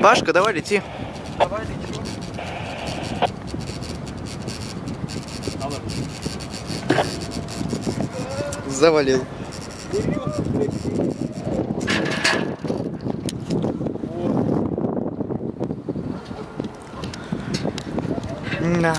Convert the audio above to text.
Пашка, давай лети. Давай лечу. Завалил. Да.